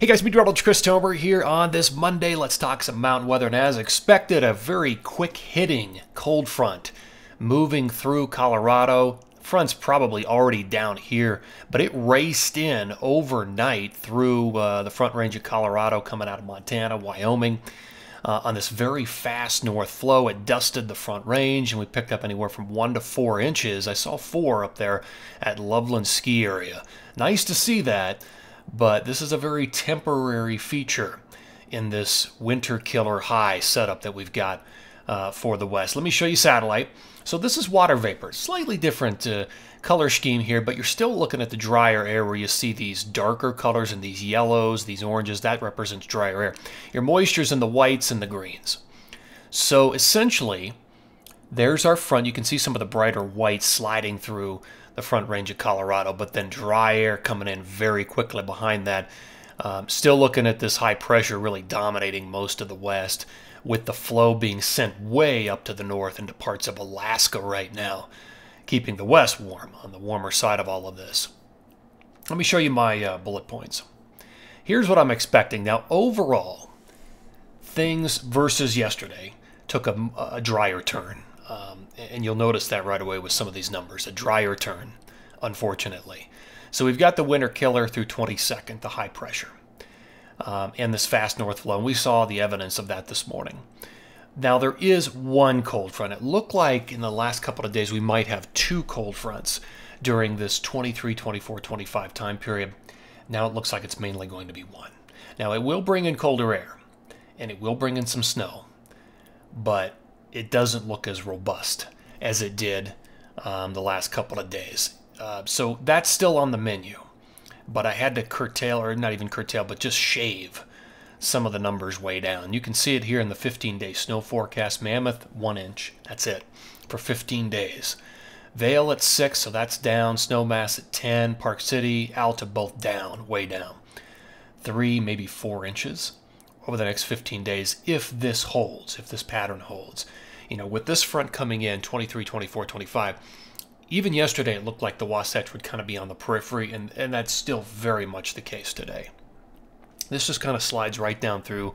Hey guys, meteorologist Chris Tomer here on this Monday. Let's talk some mountain weather. And as expected, a very quick hitting cold front moving through Colorado. Front's probably already down here, but it raced in overnight through uh, the front range of Colorado, coming out of Montana, Wyoming. Uh, on this very fast north flow, it dusted the front range, and we picked up anywhere from one to four inches. I saw four up there at Loveland Ski Area. Nice to see that but this is a very temporary feature in this winter killer high setup that we've got uh, for the west. Let me show you satellite. So this is water vapor, slightly different uh, color scheme here, but you're still looking at the drier air where you see these darker colors and these yellows, these oranges, that represents drier air. Your moisture's in the whites and the greens. So essentially, there's our front. You can see some of the brighter whites sliding through the front range of Colorado, but then dry air coming in very quickly behind that. Um, still looking at this high pressure really dominating most of the west, with the flow being sent way up to the north into parts of Alaska right now, keeping the west warm on the warmer side of all of this. Let me show you my uh, bullet points. Here's what I'm expecting. Now, overall, things versus yesterday took a, a drier turn. Um, and you'll notice that right away with some of these numbers, a drier turn, unfortunately. So we've got the winter killer through 22nd, the high pressure, um, and this fast north flow. And we saw the evidence of that this morning. Now there is one cold front. It looked like in the last couple of days we might have two cold fronts during this 23, 24, 25 time period. Now it looks like it's mainly going to be one. Now it will bring in colder air, and it will bring in some snow, but it doesn't look as robust as it did um, the last couple of days. Uh, so that's still on the menu, but I had to curtail, or not even curtail, but just shave some of the numbers way down. You can see it here in the 15-day snow forecast. Mammoth, one inch. That's it for 15 days. Vail at six, so that's down. Snowmass at 10. Park City, Alta both down, way down. Three, maybe four inches over the next 15 days if this holds, if this pattern holds. You know, with this front coming in 23, 24, 25, even yesterday it looked like the Wasatch would kind of be on the periphery, and, and that's still very much the case today. This just kind of slides right down through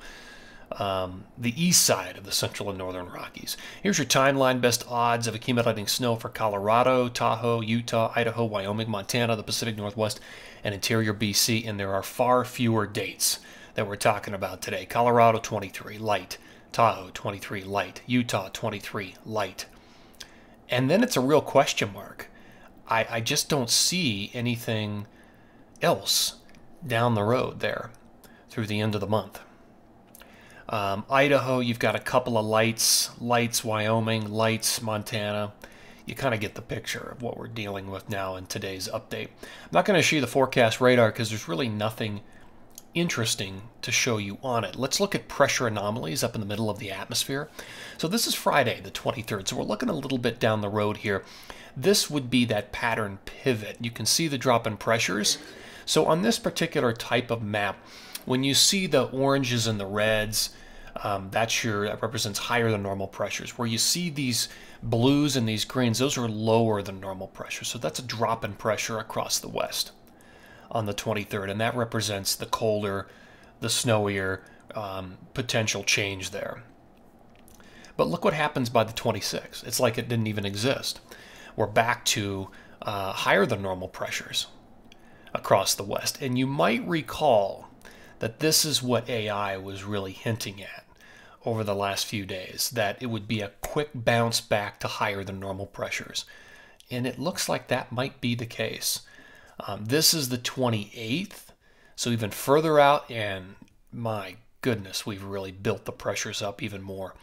um, the east side of the central and northern Rockies. Here's your timeline best odds of accumulating snow for Colorado, Tahoe, Utah, Idaho, Wyoming, Montana, the Pacific Northwest, and interior BC, and there are far fewer dates that we're talking about today. Colorado 23, light. Tahoe 23, light. Utah 23, light. And then it's a real question mark. I, I just don't see anything else down the road there through the end of the month. Um, Idaho, you've got a couple of lights, lights Wyoming, lights Montana. You kind of get the picture of what we're dealing with now in today's update. I'm not going to show you the forecast radar because there's really nothing interesting to show you on it. Let's look at pressure anomalies up in the middle of the atmosphere. So this is Friday, the 23rd. So we're looking a little bit down the road here. This would be that pattern pivot. You can see the drop in pressures. So on this particular type of map, when you see the oranges and the reds, um, that's your that represents higher than normal pressures. Where you see these blues and these greens, those are lower than normal pressure. So that's a drop in pressure across the west on the 23rd, and that represents the colder, the snowier um, potential change there. But look what happens by the 26th. It's like it didn't even exist. We're back to uh, higher than normal pressures across the west. And you might recall that this is what AI was really hinting at over the last few days, that it would be a quick bounce back to higher than normal pressures. And it looks like that might be the case. Um, this is the 28th, so even further out, and my goodness, we've really built the pressures up even more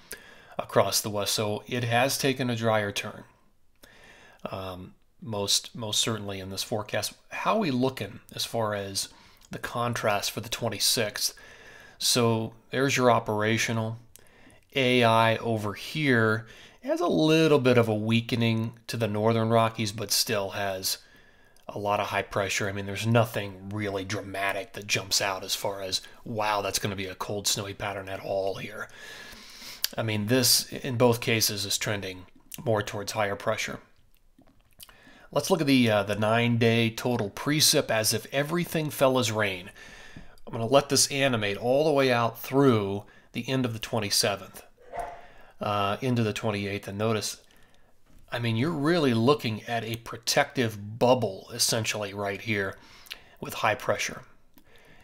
across the west. So it has taken a drier turn, um, most most certainly in this forecast. How are we looking as far as the contrast for the 26th? So there's your operational. AI over here has a little bit of a weakening to the northern Rockies, but still has a lot of high pressure. I mean, there's nothing really dramatic that jumps out as far as, wow, that's going to be a cold, snowy pattern at all here. I mean, this, in both cases, is trending more towards higher pressure. Let's look at the, uh, the nine-day total precip as if everything fell as rain. I'm going to let this animate all the way out through the end of the 27th, uh, into the 28th. And notice, I mean, you're really looking at a protective bubble essentially right here with high pressure.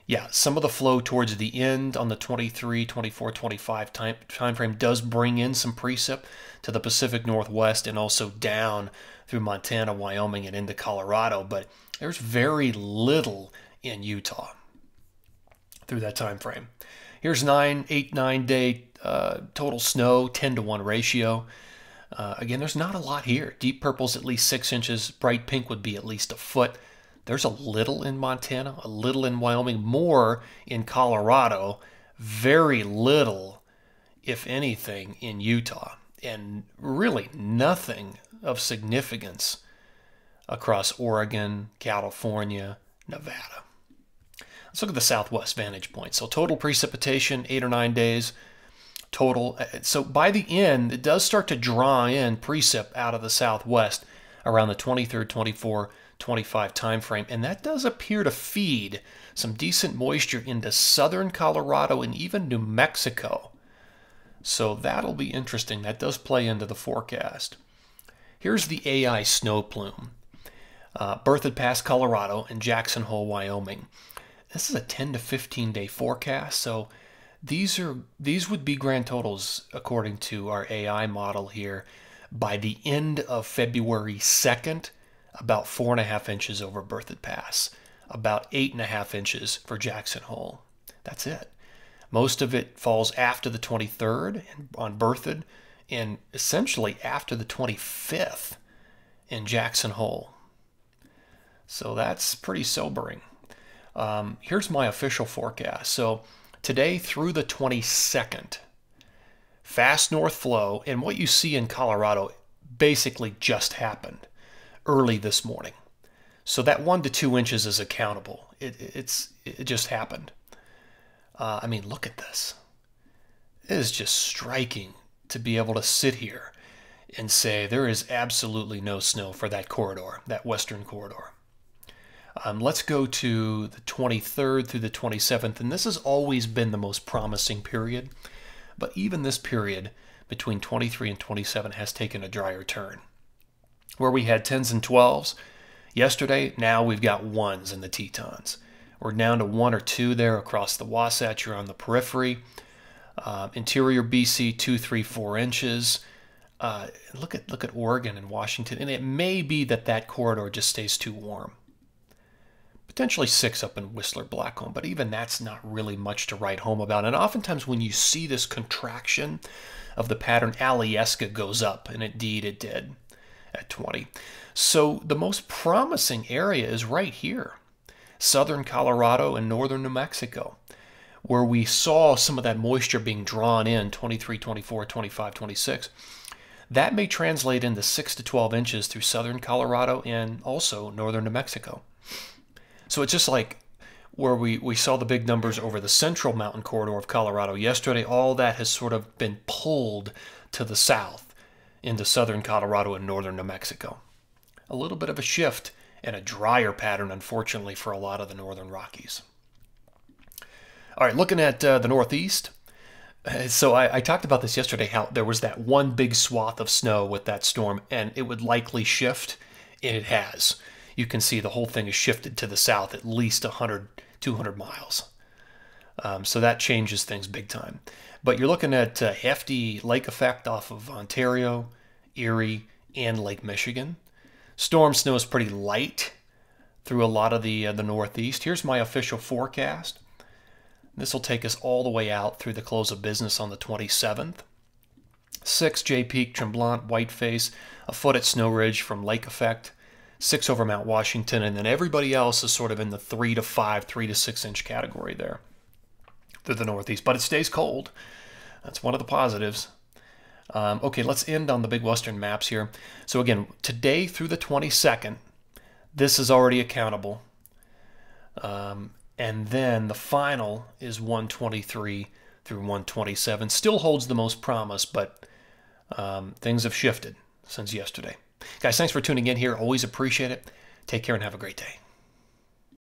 Yeah, some of the flow towards the end on the 23, 24, 25 time, time frame does bring in some precip to the Pacific Northwest and also down through Montana, Wyoming, and into Colorado, but there's very little in Utah through that time frame. Here's nine, eight, nine day uh, total snow, 10 to 1 ratio. Uh, again, there's not a lot here. Deep purple's at least six inches. Bright pink would be at least a foot. There's a little in Montana, a little in Wyoming, more in Colorado, very little, if anything, in Utah, and really nothing of significance across Oregon, California, Nevada. Let's look at the southwest vantage point. So total precipitation, eight or nine days total. So by the end, it does start to draw in precip out of the southwest around the 23rd, 24, 25 time frame, and that does appear to feed some decent moisture into southern Colorado and even New Mexico. So that'll be interesting. That does play into the forecast. Here's the AI snow plume. Uh, Berthoud Pass, Colorado, and Jackson Hole, Wyoming. This is a 10 to 15 day forecast, so these are these would be grand totals according to our AI model here by the end of February 2nd about four and a half inches over Berthoud Pass, about eight and a half inches for Jackson Hole. That's it. Most of it falls after the 23rd on Berthoud and essentially after the 25th in Jackson Hole. So that's pretty sobering. Um, here's my official forecast. So today through the 22nd, fast north flow, and what you see in Colorado basically just happened early this morning. So that one to two inches is accountable. It, it's it just happened. Uh, I mean, look at this. It is just striking to be able to sit here and say there is absolutely no snow for that corridor, that western corridor. Um, let's go to the 23rd through the 27th, and this has always been the most promising period. But even this period between 23 and 27 has taken a drier turn where we had 10s and 12s. Yesterday, now we've got ones in the Tetons. We're down to one or two there across the Wasatch or on the periphery. Uh, interior BC, two, three, four inches. Uh, look at look at Oregon and Washington, and it may be that that corridor just stays too warm. Potentially six up in Whistler, Blackcomb, but even that's not really much to write home about. And oftentimes, when you see this contraction of the pattern, Alyeska goes up, and indeed it did at 20. So the most promising area is right here, southern Colorado and northern New Mexico, where we saw some of that moisture being drawn in 23, 24, 25, 26. That may translate into 6 to 12 inches through southern Colorado and also northern New Mexico. So it's just like where we, we saw the big numbers over the central mountain corridor of Colorado yesterday, all that has sort of been pulled to the south into southern Colorado and northern New Mexico. A little bit of a shift and a drier pattern, unfortunately, for a lot of the northern Rockies. All right, looking at uh, the Northeast. Uh, so I, I, talked about this yesterday, how there was that one big swath of snow with that storm, and it would likely shift, and it has. You can see the whole thing is shifted to the south at least 100, 200 miles. Um, so that changes things big time. But you're looking at a hefty lake effect off of Ontario, Erie, and Lake Michigan. Storm snow is pretty light through a lot of the, uh, the Northeast. Here's my official forecast. This will take us all the way out through the close of business on the 27th. 6 Jay Peak, Tremblant, Whiteface, a foot at Snow Ridge from Lake Effect, 6 over Mount Washington, and then everybody else is sort of in the 3 to 5, 3 to 6 inch category there through the Northeast. But it stays cold. That's one of the positives. Um, okay, let's end on the big Western maps here. So again, today through the 22nd, this is already accountable. Um, and then the final is 123 through 127. Still holds the most promise, but um, things have shifted since yesterday. Guys, thanks for tuning in here. Always appreciate it. Take care and have a great day.